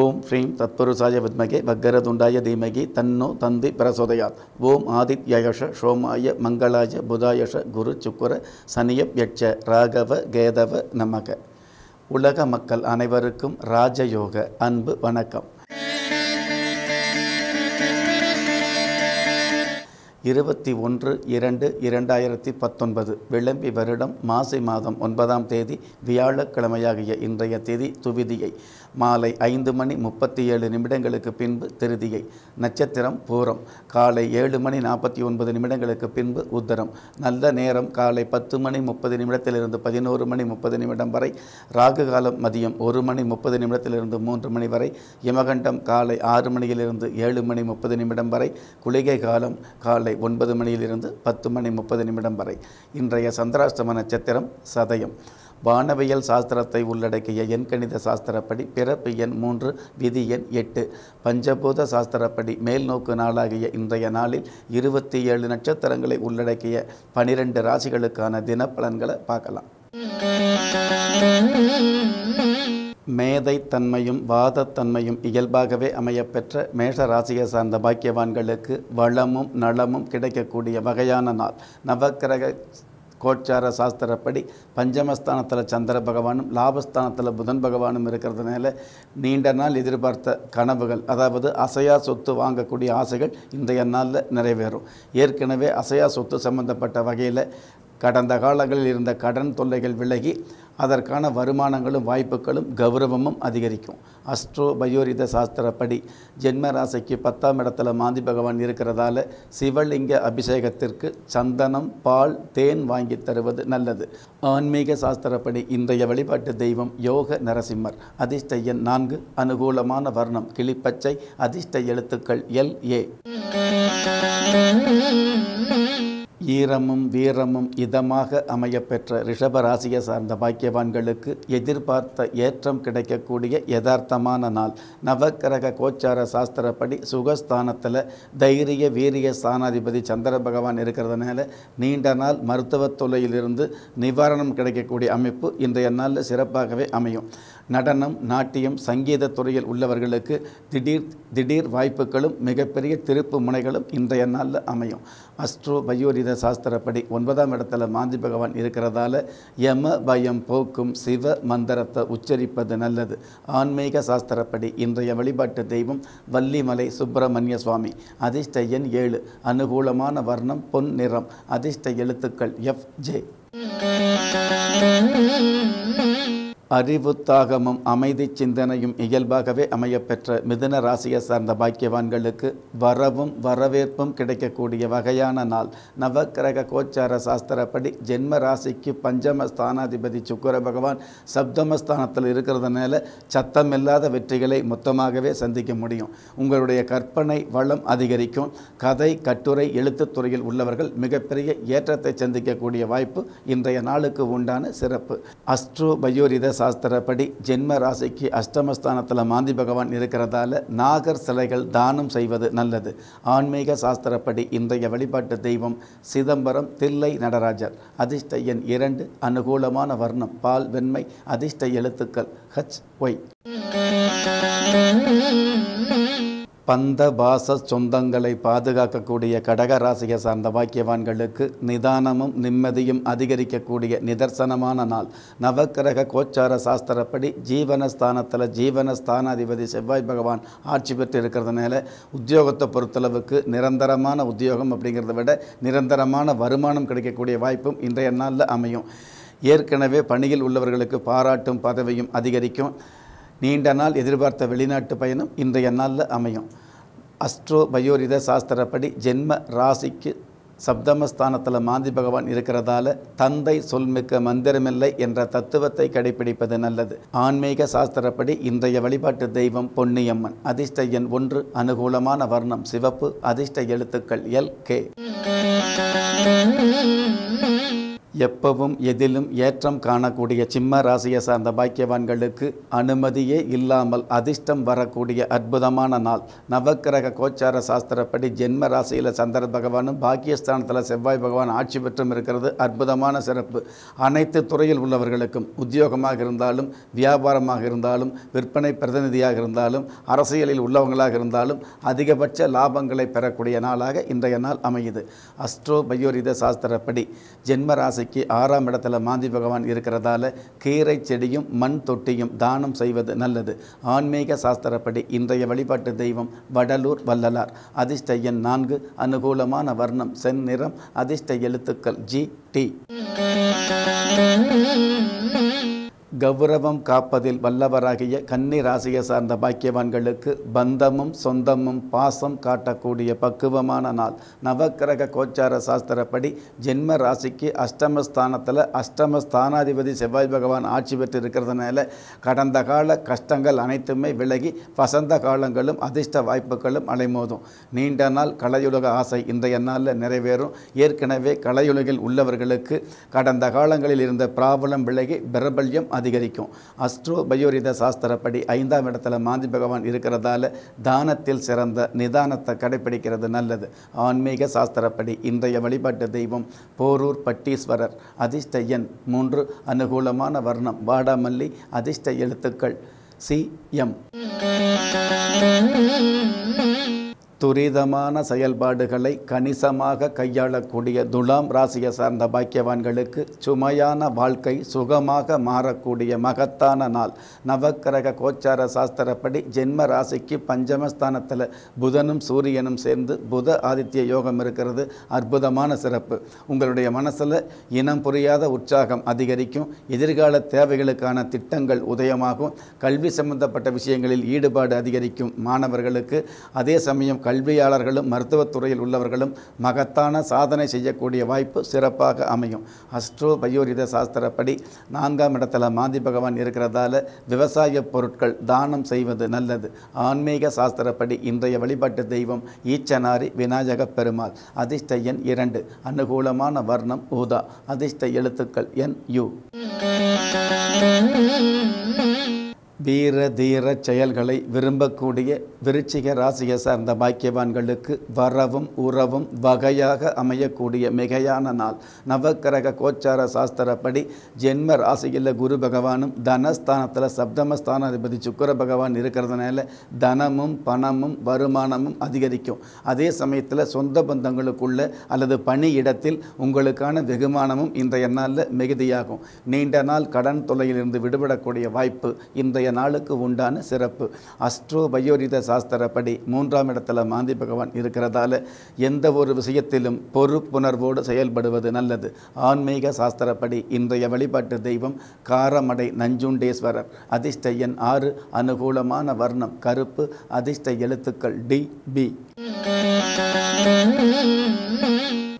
ஓம் ஸ்ரீம் தத்புருஷாய வித்மகே பக்கரதுண்டாய தீமகி தன்னோ தந்தி பிரசோதயாத். ஓம் ஆதித்யயஷ சோமாய மங்களாய புதாயஷ குரு சுக்குர சனியப் யட்ச ராகவ கேதவ நமக. உலக மக்கள் அனைவருக்கும் ராஜயோக அன்பு வணக்கம். இருபத்தி ஒன்று இரண்டு இரண்டாயிரத்தி பத்தொன்பது விளம்பி வருடம் மாசி மாதம் ஒன்பதாம் தேதி வியாழக்கிழமையாகிய இன்றைய தேதி துவிதியை மாலை ஐந்து மணி முப்பத்தி ஏழு நிமிடங்களுக்கு பின்பு திருதியை நட்சத்திரம் பூரம். காலை ஏழு மணி நாற்பத்தி ஒன்பது நிமிடங்களுக்கு பின்பு உத்தரம். நல்ல நேரம். காலை பத்து மணி முப்பது நிமிடத்திலிருந்து பதினோரு மணி முப்பது நிமிடம் வரை. ராகு காலம் மதியம் ஒரு மணி முப்பது நிமிடத்திலிருந்து மூன்று மணி வரை. யமகண்டம் காலை ஆறு மணியிலிருந்து ஏழு மணி முப்பது நிமிடம் வரை. குளிகை காலம் காலை ஒன்பது மணியிலிருந்து பத்து மணி முப்பது நிமிடம் வரை. இன்றைய சந்திராஷ்டம நட்சத்திரம் சதயம். வானவியல் சாஸ்திரத்தை உள்ளடக்கிய எண்கணித சாஸ்திரப்படி பிறப்பு எண் மூன்று விதி எண் எட்டு. பஞ்சபூத சாஸ்திரப்படி மேல் நோக்கு நாளாகிய இன்றைய நாளில் இருபத்தி ஏழு நட்சத்திரங்களை உள்ளடக்கிய பனிரெண்டு ராசிகளுக்கான தினப்பலன்களை பார்க்கலாம். மேதைத்தன்மையும் வாதத்தன்மையும் இயல்பாகவே அமையப்பெற்ற மேஷ ராசியை சார்ந்த பாக்கியவான்களுக்கு வளமும் நலமும் கிடைக்கக்கூடிய வகையான நாள். நவக்கிரக கோச்சார சாஸ்திரப்படி பஞ்சமஸ்தானத்தில் சந்திர பகவானும் லாபஸ்தானத்தில் புதன் பகவானும் இருக்கிறதுனால நீண்ட நாள் எதிர்பார்த்த கனவுகள் அதாவது அசையா சொத்து வாங்கக்கூடிய ஆசைகள் இன்றைய நாளில் நிறைவேறும். ஏற்கனவே அசையா சொத்து சம்பந்தப்பட்ட வகையில் கடந்த காலங்களில் இருந்த கடன் தொல்லைகள் விலகி அதற்கான வருமானங்களும் வாய்ப்புகளும் கௌரவமும் அதிகரிக்கும். அஸ்ட்ரோ பயோரித சாஸ்திரப்படி ஜென்ம ராசிக்கு பத்தாம் இடத்துல மாந்தி பகவான் இருக்கிறதால சிவலிங்க அபிஷேகத்திற்கு சந்தனம் பால் தேன் வாங்கி தருவது நல்லது. ஆன்மீக சாஸ்திரப்படி இன்றைய வழிபாட்டு தெய்வம் யோக நரசிம்மர். அதிர்ஷ்ட எண் நான்கு. அனுகூலமான வர்ணம். கிளிப்பச்சை. அதிர்ஷ்ட எழுத்துக்கள் எல் ஏ. ஈரமும் வீரமும் இதமாக அமையப்பெற்ற ரிஷபராசியை சார்ந்த பாக்கியவான்களுக்கு எதிர்பார்த்த ஏற்றம் கிடைக்கக்கூடிய யதார்த்தமான நாள். நவக்கிரக கோச்சார சாஸ்திரப்படி சுகஸ்தானத்தில் தைரிய வீரிய ஸ்தானாதிபதி சந்திர பகவான் இருக்கிறதுனால நீண்ட நாள் மருத்துவத் தொல்லையிலிருந்து நிவாரணம் கிடைக்கக்கூடிய அமைப்பு இன்றைய நாளில் சிறப்பாகவே அமையும். நடனம் நாட்டியம் சங்கீத துறையில் உள்ளவர்களுக்கு திடீர் திடீர் வாய்ப்புகளும் மிகப்பெரிய திருப்பு முனைகளும் இன்றைய நாளில் அமையும். அஸ்ட்ரோ பயோரித சாஸ்திரப்படி ஒன்பதாம் இடத்துல மாந்தி பகவான் இருக்கிறதால யம பயம் போக்கும் சிவ மந்திரத்தை உச்சரிப்பது நல்லது. ஆன்மீக சாஸ்திரப்படி இன்றைய வழிபாட்டு தெய்வம் வள்ளிமலை சுப்பிரமணிய சுவாமி. அதிர்ஷ்ட எண் ஏழு. அனுகூலமான வர்ணம் பொன் நிறம். அதிர்ஷ்ட எழுத்துக்கள் எஃப் ஜே. அறிவுத்தாகமும் அமைதி சிந்தனையும் இயல்பாகவே அமையப்பெற்ற மிதுன ராசியை சார்ந்த பாக்கியவான்களுக்கு வரவும் வரவேற்பும் கிடைக்கக்கூடிய வகையான நாள். நவக்கிரக கோச்சார சாஸ்திரப்படி ஜென்ம ராசிக்கு பஞ்சம ஸ்தானாதிபதி சுக்கர பகவான் சப்தமஸ்தானத்தில் இருக்கிறதுனால சத்தமில்லாத வெற்றிகளை மொத்தமாகவே சந்திக்க முடியும். உங்களுடைய கற்பனை வளம் அதிகரிக்கும். கதை கட்டுரை எழுத்துத் துறையில் உள்ளவர்கள் மிகப்பெரிய ஏற்றத்தை சந்திக்கக்கூடிய வாய்ப்பு இன்றைய நாளுக்கு உண்டான சிறப்பு. அஸ்ட்ரோ பயோரித சாஸ்திரப்படி ஜென்ம ராசிக்கு அஷ்டமஸ்தானத்தில் மாந்தி பகவான் இருக்கிறதால நாகர் சிலைகள் தானம் செய்வது நல்லது. ஆன்மீக சாஸ்திரப்படி இன்றைய வழிபாட்டு தெய்வம் சிதம்பரம் தில்லை நடராஜர். அதிர்ஷ்ட எண் இரண்டு அனுகூலமான வர்ணம் பால் வெண்மை அதிர்ஷ்ட எழுத்துக்கள் ஹச் ஒய். பந்த பாச சொந்தங்களை பாதுகாக்கக்கூடிய கடக ராசியை சார்ந்த பாக்கியவான்களுக்கு நிதானமும் நிம்மதியும் அதிகரிக்கக்கூடிய நிதர்சனமான நாள். நவக்கிரக கோச்சார சாஸ்திரப்படி ஜீவனஸ்தானத்தில் ஜீவனஸ்தானாதிபதி செவ்வாய் பகவான் ஆட்சி பெற்று இருக்கிறதுனால உத்தியோகத்தை பொறுத்தளவுக்கு நிரந்தரமான உத்தியோகம் அப்படிங்கிறத விட நிரந்தரமான வருமானம் கிடைக்கக்கூடிய வாய்ப்பும் இன்றைய நாளில் அமையும். ஏற்கனவே பணியில் உள்ளவர்களுக்கு பாராட்டும் பதவியும் அதிகரிக்கும். நீண்ட நாள் எதிர்பார்த்த வெளிநாட்டு பயணம் இன்றைய நாளில் அமையும். அஸ்ட்ரோ பயோரித சாஸ்திரப்படி ஜென்ம ராசிக்கு சப்தமஸ்தானத்தில் மாந்தி பகவான் இருக்கிறதால தந்தை சொல்மிக்க மந்திரமில்லை என்ற தத்துவத்தை கடைபிடிப்பது நல்லது. ஆன்மீக சாஸ்திரப்படி இன்றைய வழிபாட்டு தெய்வம் பொன்னியம்மன். அதிர்ஷ்ட எண் ஒன்று அனுகூலமான வர்ணம் சிவப்பு அதிர்ஷ்ட எழுத்துக்கள் எல் கே. எப்பவும் எதிலும் ஏற்றம் காணக்கூடிய சிம்ம ராசியை சார்ந்த பாக்கியவான்களுக்கு அனுமதியே இல்லாமல் அதிர்ஷ்டம் வரக்கூடிய அற்புதமான நாள். நவக்கிரக கோச்சார சாஸ்திரப்படி ஜென்ம ராசியில் சந்திர பகவானும் பாக்கியஸ்தானத்தில் செவ்வாய் பகவான் ஆட்சி பெற்றும் இருக்கிறது அற்புதமான சிறப்பு. அனைத்து துறையில் உள்ளவர்களுக்கும் உத்தியோகமாக இருந்தாலும் வியாபாரமாக இருந்தாலும் விற்பனை பிரதிநிதியாக இருந்தாலும் அரசியலில் உள்ளவங்களாக இருந்தாலும் அதிகபட்ச லாபங்களை பெறக்கூடிய நாளாக இன்றைய நாள் அமையுது. அஸ்ட்ரோ பயோரித சாஸ்திரப்படி ஜென்ம ராசி ராசிக்கு ஆறாம் இடத்துல மாந்தி பகவான் இருக்கிறதால கீரை செடியும் மண் தொட்டியும் தானம் செய்வது நல்லது. ஆன்மீக சாஸ்திரப்படி இன்றைய வழிபாட்டு தெய்வம் வடலூர் வல்லலார் அதிர்ஷ்ட எண் நான்கு அனுகூலமான வர்ணம் செந்நிறம் அதிர்ஷ்ட எழுத்துக்கள் ஜி டி. கௌரவம் காப்பதில் வல்லவராகிய கன்னி ராசியை சார்ந்த பாக்கியவான்களுக்கு பந்தமும் சொந்தமும் பாசம் காட்டக்கூடிய பக்குவமான நாள். நவக்கிரக கோச்சார சாஸ்திரப்படி ஜென்ம ராசிக்கு அஷ்டமஸ்தானத்தில் அஷ்டம ஸ்தானாதிபதி செவ்வாய் பகவான் ஆட்சி பெற்று இருக்கிறதுனால கடந்த கால கஷ்டங்கள் அனைத்துமே விலகி வசந்த காலங்களும் அதிர்ஷ்ட வாய்ப்புகளும் அலைமோதும். நீண்ட நாள் கலையுலக ஆசை இன்றைய நாளில் நிறைவேறும். ஏற்கனவே கலையுலகில் உள்ளவர்களுக்கு கடந்த காலங்களில் இருந்த பிராபலம் விலகி பிரபல்யம் அதிகரிக்கும். அஸ்ட்ரோ பயோரித சாஸ்திரப்படி ஐந்தாம் இடத்துல மாந்தி பகவான் இருக்கிறதால தானத்தில் சிறந்த நிதானத்தை கடைபிடிக்கிறது நல்லது. ஆன்மீக சாஸ்திரப்படி இன்றைய வழிபாட்டு தெய்வம் போரூர் பட்டீஸ்வரர். அதிர்ஷ்ட எண் மூன்று. அனுகூலமான வர்ணம். வாடாமல்லி. அதிர்ஷ்ட எழுத்துக்கள். சி. எம். துரிதமான செயல்பாடுகளை கணிசமாக கையாளக்கூடிய துலாம் ராசியை சார்ந்த பாக்கியவான்களுக்கு சுமையான வாழ்க்கை சுகமாக மாறக்கூடிய மகத்தான நாள். நவக்கிரக கோச்சார சாஸ்திரப்படி ஜென்ம ராசிக்கு பஞ்சமஸ்தானத்தில் புதனும் சூரியனும் சேர்ந்து புத ஆதித்ய யோகம் இருக்கிறது. அற்புதமான சிறப்பு. உங்களுடைய மனசில் இனம் புரியாத உற்சாகம் அதிகரிக்கும். எதிர்கால தேவைகளுக்கான திட்டங்கள் உதயமாகும். கல்வி சம்பந்தப்பட்ட விஷயங்களில் ஈடுபாடு அதிகரிக்கும். மாணவர்களுக்கு அதே சமயம் கல்வியாளர்களும் மருத்துவத்துறையில் உள்ளவர்களும் மகத்தான சாதனை செய்யக்கூடிய வாய்ப்பு சிறப்பாக அமையும். அஸ்ட்ரோ பயோரித சாஸ்திரப்படி நான்காம் இடத்துல மாந்தி பகவான் இருக்கிறதால விவசாய பொருட்கள் தானம் செய்வது நல்லது. ஆன்மீக சாஸ்திரப்படி இன்றைய வழிபாட்டு தெய்வம் ஈச்சனாரி விநாயக பெருமாள். அதிர்ஷ்ட எண் இரண்டு. அனுகூலமான வர்ணம் ஊதா. அதிர்ஷ்ட எழுத்துக்கள் என் யு. வீர தீர செயல்களை விரும்பக்கூடிய விருச்சிக ராசியை சார்ந்த பாக்கியவான்களுக்கு வரவும் உறவும் வகையாக அமையக்கூடிய மிகையான நாள். நவக்கிரக கோச்சார சாஸ்திரப்படி ஜென்ம ராசியில் குரு பகவானும் தனஸ்தானத்தில் சப்தமஸ்தானாதிபதி சுக்கர பகவான் இருக்கிறதுனால தனமும் பணமும் வருமானமும் அதிகரிக்கும். அதே சமயத்தில் சொந்த பந்தங்களுக்குள்ள அல்லது பணி இடத்தில் உங்களுக்கான வெகுமானமும் இன்றைய நாளில் மிகுதியாகும். நீண்ட நாள் கடன் தொல்லையிலிருந்து விடுபடக்கூடிய வாய்ப்பு இன்றைய நாளுக்கு உண்டான சிறப்பு. அஸ்ட்ரோ பயோரித சாஸ்திரப்படி மூன்றாம் இடத்துல மாந்தி பகவான் இருக்கிறதால எந்த ஒரு விஷயத்திலும் பொறுப்புணர்வோடு செயல்படுவது நல்லது. ஆன்மீக சாஸ்திரப்படி இன்றைய வழிபாட்டு தெய்வம் காரமடை நஞ்சுண்டேஸ்வரர். அதிர்ஷ்ட எண் ஆறு அனுகூலமான வர்ணம் கருப்பு அதிர்ஷ்ட எழுத்துக்கள் டி பி.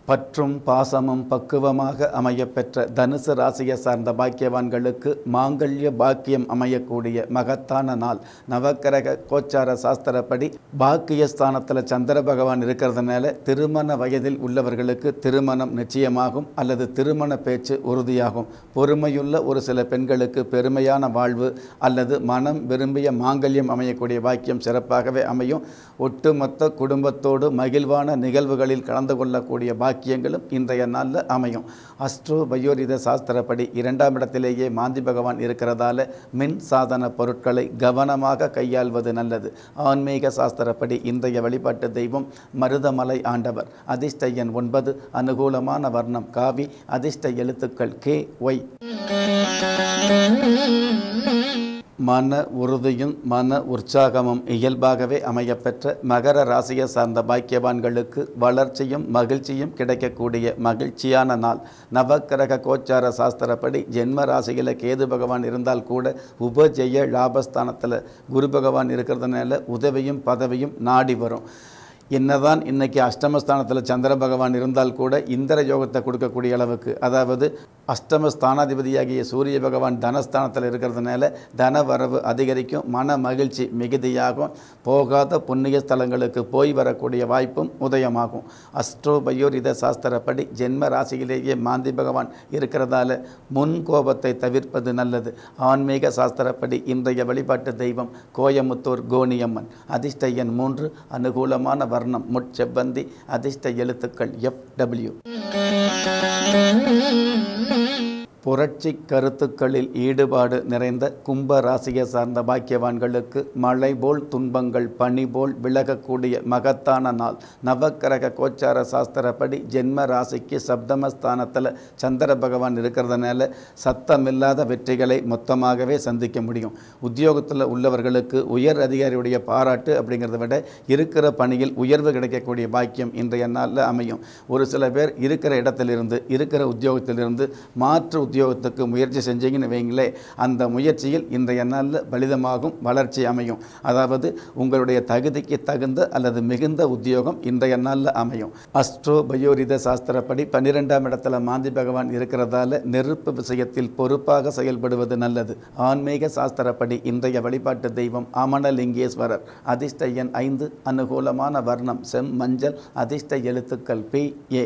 பற்றும் பாசமும் பக்குவமாக அமையப்பெற்ற தனுசு ராசியை சார்ந்த பாக்கியவான்களுக்கு மாங்கல்ய பாக்கியம் அமையக்கூடிய மகத்தான நாள். நவக்கிரக கோச்சார சாஸ்திரப்படி பாக்கியஸ்தானத்தில் சந்திர பகவான் இருக்கிறதுனால திருமண வயதில் உள்ளவர்களுக்கு திருமணம் நிச்சயமாகும் அல்லது திருமண பேச்சு உறுதியாகும். பொறுமையுள்ள ஒரு சில பெண்களுக்கு பெருமையான வாழ்வு அல்லது மனம் விரும்பிய மாங்கல்யம் அமையக்கூடிய பாக்கியம் சிறப்பாகவே அமையும். ஒட்டுமொத்த குடும்பத்தோடு மகிழ்வான நிகழ்வுகளில் கலந்து கொள்ளக்கூடிய வாக்கியங்களும் இன்றைய நாளில் அமையும். அஸ்ட்ரோ பயோரித சாஸ்திரப்படி இரண்டாம் இடத்திலேயே மாந்தி பகவான் இருக்கிறதால மின் சாதன பொருட்களை கவனமாக கையாள்வது நல்லது. ஆன்மீக சாஸ்திரப்படி இன்றைய வழிபாட்டு தெய்வம் மருதமலை ஆண்டவர். அதிர்ஷ்ட எண் ஒன்பது அனுகூலமான வர்ணம் காவி அதிர்ஷ்ட எழுத்துக்கள் கே ஒய். மன உறுதியும் மன உற்சாகமும் இயல்பாகவே அமையப்பெற்ற மகர ராசியை சார்ந்த பாக்கியவான்களுக்கு வளர்ச்சியும் மகிழ்ச்சியும் கிடைக்கக்கூடிய மகிழ்ச்சியான நாள். நவக்கிரக கோச்சார சாஸ்திரப்படி ஜென்ம ராசியில் கேது பகவான் இருந்தால் கூட உபஜெய லாபஸ்தானத்தில் குரு பகவான் இருக்கிறதுனால உதவியும் பதவியும் நாடி வரும். என்னதான் இன்னைக்கு அஷ்டமஸ்தானத்தில் சந்திர பகவான் இருந்தால் கூட இந்திர யோகத்தை கொடுக்கக்கூடிய அளவுக்கு அதாவது அஷ்டம ஸ்தானாதிபதியாகிய சூரிய பகவான் தனஸ்தானத்தில் இருக்கிறதுனால தன வரவு அதிகரிக்கும் மன மகிழ்ச்சி மிகுதியாகும் போகாத புண்ணிய ஸ்தலங்களுக்கு போய் வரக்கூடிய வாய்ப்பும் உதயமாகும். அஸ்ட்ரோ சாஸ்திரப்படி ஜென்ம ராசியிலேயே மாந்தி பகவான் இருக்கிறதால முன் கோபத்தை தவிர்ப்பது நல்லது. ஆன்மீக சாஸ்திரப்படி இன்றைய வழிபாட்டு தெய்வம் கோயமுத்தூர் கோணியம்மன். அதிர்ஷ்ட எண் மூன்று அனுகூலமான வர்ணம். முட்செவ்வந்தி அதிர்ஷ்ட எழுத்துக்கள் எஃப் டபிள்யூ. புரட்சி கருத்துக்களில் ஈடுபாடு நிறைந்த கும்ப ராசியை சார்ந்த பாக்கியவான்களுக்கு மழை போல் துன்பங்கள் பனி போல் விலகக்கூடிய மகத்தான நாள். நவக்கிரக கோச்சார சாஸ்திரப்படி ஜென்ம ராசிக்கு சப்தமஸ்தானத்தில் சந்திர பகவான் இருக்கிறதுனால சத்தமில்லாத வெற்றிகளை மொத்தமாகவே சந்திக்க முடியும். உத்தியோகத்தில் உள்ளவர்களுக்கு உயர் அதிகாரியுடைய பாராட்டு அப்படிங்கிறத விட இருக்கிற பணியில் உயர்வு கிடைக்கக்கூடிய பாக்கியம் இன்றைய நாளில் அமையும். ஒரு சில பேர் இருக்கிற இடத்திலிருந்து இருக்கிற உத்தியோகத்திலிருந்து மாற்று உத்தியோகத்துக்கு முயற்சி செஞ்சீங்கன்னு வைங்களே அந்த முயற்சியில் இன்றைய நாளில் பலிதமாகும் வளர்ச்சி அமையும். அதாவது உங்களுடைய தகுதிக்கு தகுந்த அல்லது மிகுந்த உத்தியோகம் இன்றைய நாளில் அமையும். அஸ்ட்ரோ பயோரித சாஸ்திரப்படி பன்னிரெண்டாம் இடத்துல மாந்தி பகவான் இருக்கிறதால நெருப்பு விஷயத்தில் பொறுப்பாக செயல்படுவது நல்லது. ஆன்மீக சாஸ்திரப்படி இன்றைய வழிபாட்டு தெய்வம் அமனலிங்கேஸ்வரர் அதிர்ஷ்ட எண் ஐந்து அனுகூலமான வர்ணம் செம் மஞ்சள் அதிர்ஷ்ட எழுத்துக்கள் பி ஏ.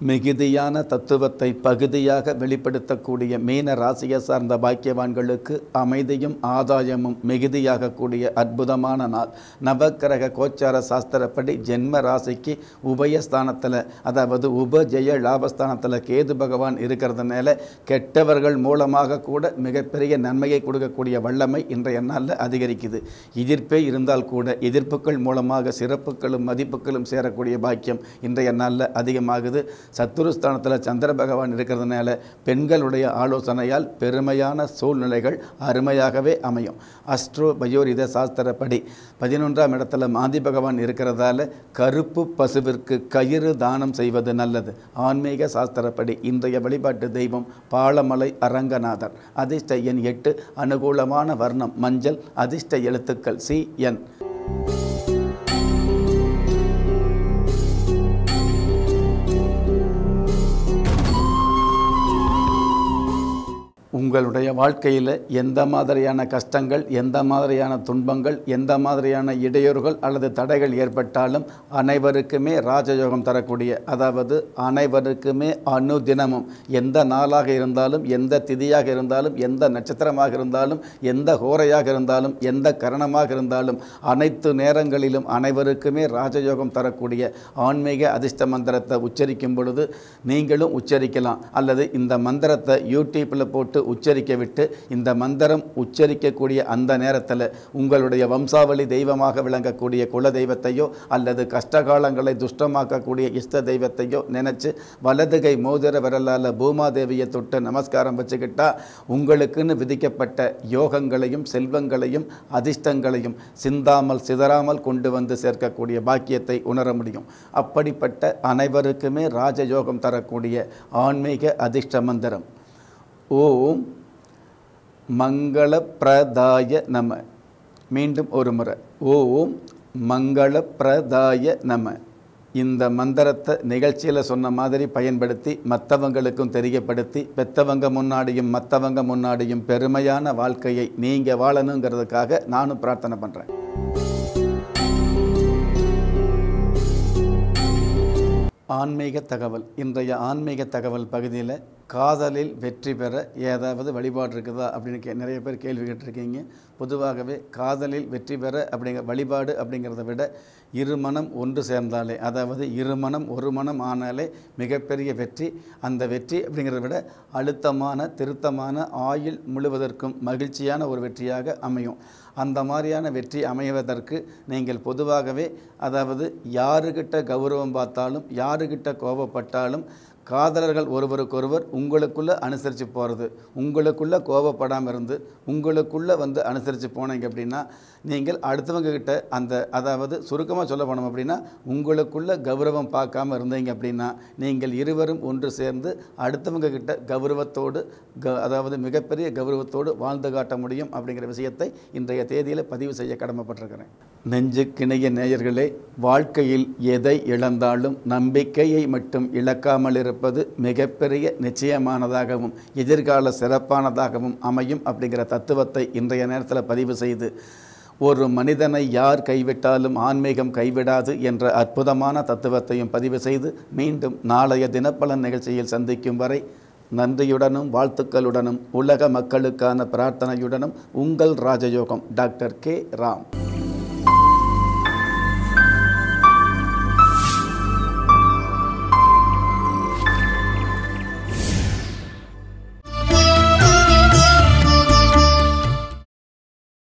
மிகுதியான தத்துவத்தை பகுதியாக வெளிப்படுத்தக்கூடிய மீன ராசியை சார்ந்த பாக்கியவான்களுக்கு அமைதியும் ஆதாயமும் மிகுதியாகக்கூடிய அற்புதமான நாள். நவக்கிரக கோச்சார சாஸ்திரப்படி ஜென்ம ராசிக்கு உபயஸ்தானத்தில் அதாவது உபஜெய லாபஸ்தானத்தில் கேது பகவான் இருக்கிறதுனால கெட்டவர்கள் மூலமாக கூட மிகப்பெரிய நன்மையை கொடுக்கக்கூடிய வல்லமை இன்றைய நாளில் அதிகரிக்குது. எதிர்ப்பே இருந்தால் கூட எதிர்ப்புகள் மூலமாக சிறப்புகளும் மதிப்புகளும் சேரக்கூடிய பாக்கியம் இன்றைய நாளில் அதிகமாகுது. சத்துருஸ்தானத்தில் சந்திர பகவான் இருக்கிறதுனால பெண்களுடைய ஆலோசனையால் பெருமையான சூழ்நிலைகள் அருமையாகவே அமையும். அஸ்ட்ரோ பயோரித சாஸ்திரப்படி பதினொன்றாம் இடத்துல மாந்தி பகவான் இருக்கிறதால கருப்பு பசுவிற்கு கயிறு தானம் செய்வது நல்லது. ஆன்மீக சாஸ்திரப்படி இன்றைய வழிபாட்டு தெய்வம் பாலமலை அரங்கநாதர். அதிர்ஷ்ட எண் எட்டு அனுகூலமான வர்ணம் மஞ்சள் அதிர்ஷ்ட எழுத்துக்கள் சி என். உங்களுடைய வாழ்க்கையில் எந்த மாதிரியான கஷ்டங்கள் எந்த மாதிரியான துன்பங்கள் எந்த மாதிரியான இடையூறுகள் அல்லது தடைகள் ஏற்பட்டாலும் அனைவருக்குமே ராஜயோகம் தரக்கூடிய அதாவது அனைவருக்குமே அனுதினமும் எந்த நாளாக இருந்தாலும் எந்த திதியாக இருந்தாலும் எந்த நட்சத்திரமாக இருந்தாலும் எந்த ஹோரையாக இருந்தாலும் எந்த கரணமாக இருந்தாலும் அனைத்து நேரங்களிலும் அனைவருக்குமே ராஜயோகம் தரக்கூடிய ஆன்மீக அதிர்ஷ்ட மந்திரத்தை உச்சரிக்கும் பொழுது நீங்களும் உச்சரிக்கலாம். அல்லது இந்த மந்திரத்தை யூடியூப்பில் போட்டு உச்சரிக்க விட்டு இந்த மந்திரம் உச்சரிக்கக்கூடிய அந்த நேரத்தில் உங்களுடைய வம்சாவளி தெய்வமாக விளங்கக்கூடிய குல தெய்வத்தையோ அல்லது கஷ்டகாலங்களை துஷ்டமாக்கக்கூடிய இஷ்ட தெய்வத்தையோ நினச்சி வலதுகை மோதிர விரலால் பூமாதேவியை தொட்டு நமஸ்காரம் வச்சுக்கிட்டா உங்களுக்குன்னு விதிக்கப்பட்ட யோகங்களையும் செல்வங்களையும் அதிர்ஷ்டங்களையும் சிந்தாமல் சிதறாமல் கொண்டு வந்து சேர்க்கக்கூடிய பாக்கியத்தை உணர முடியும். அப்படிப்பட்ட அனைவருக்குமே ராஜயோகம் தரக்கூடிய ஆன்மீக அதிர்ஷ்ட மந்திரம். ஓம் மங்களப்பிரதாய நம. மீண்டும் ஒரு முறை. ஓம் மங்களப்பிரதாய நம. இந்த மந்திரத்தை நிகழ்ச்சியில் சொன்ன மாதிரி பயன்படுத்தி மற்றவங்களுக்கும் தெரியப்படுத்தி பெத்தவங்க முன்னாடியும் மற்றவங்க முன்னாடியும் பெருமையான வாழ்க்கையை நீங்கள் வாழணுங்கிறதுக்காக நானும் பிரார்த்தனை பண்ணுறேன் ஆன்மீக தகவல். இன்றைய ஆன்மீக தகவல் பகுதியில் காதலில் வெற்றி பெற ஏதாவது வழிபாடு இருக்குதா அப்படின்னு கே நிறைய பேர் கேள்வி கேட்டிருக்கீங்க. பொதுவாகவே காதலில் வெற்றி பெற அப்படிங்கிற வழிபாடு அப்படிங்கிறத விட இரு மனம் ஒன்று சேர்ந்தாலே அதாவது இரு மனம் ஒரு மனம் ஆனாலே மிகப்பெரிய வெற்றி. அந்த வெற்றி அப்படிங்கிறத விட அழுத்தமான திருத்தமான ஆயுள் முழுவதற்கும் மகிழ்ச்சியான ஒரு வெற்றியாக அமையும். அந்த மாதிரியான வெற்றி அமைவதற்கு நீங்கள் பொதுவாகவே அதாவது யாருக்கிட்ட கௌரவம் பார்த்தாலும் யாருக்கிட்ட கோபப்பட்டாலும் காதலர்கள் ஒருவருக்கொருவர் உங்களுக்குள்ளே அனுசரித்து போகிறது உங்களுக்குள்ளே கோபப்படாமல் இருந்து உங்களுக்குள்ளே வந்து அனுசரித்து போனீங்க அப்படின்னா நீங்கள் அடுத்தவங்கக்கிட்ட அந்த அதாவது சுருக்கமாக சொல்ல போனோம் அப்படின்னா உங்களுக்குள்ளே கௌரவம் பார்க்காம இருந்தீங்க அப்படின்னா நீங்கள் இருவரும் ஒன்று சேர்ந்து அடுத்தவங்கக்கிட்ட கௌரவத்தோடு க அதாவது மிகப்பெரிய கௌரவத்தோடு வாழ்ந்து காட்ட முடியும் அப்படிங்கிற விஷயத்தை இன்றைய தேதியில் பதிவு செய்ய கடமைப்பட்டிருக்கிறேன். நெஞ்சுக்கிணைய நேயர்களே வாழ்க்கையில் எதை இழந்தாலும் நம்பிக்கையை மட்டும் இழக்காமல் இருப்பது மிகப்பெரிய நிச்சயமானதாகவும் எதிர்கால சிறப்பானதாகவும் அமையும் அப்படிங்கிற தத்துவத்தை இன்றைய நேரத்தில் பதிவு செய்து ஒரு மனிதனை யார் கைவிட்டாலும் ஆன்மீகம் கைவிடாது என்ற அற்புதமான தத்துவத்தையும் பதிவு செய்து மீண்டும் நாளைய தினப்பலன் நிகழ்ச்சியில் சந்திக்கும் வரை நன்றியுடனும் வாழ்த்துக்களுடனும் உலக மக்களுக்கான பிரார்த்தனையுடனும் உங்கள் ராஜயோகம் டாக்டர் கே ராம்.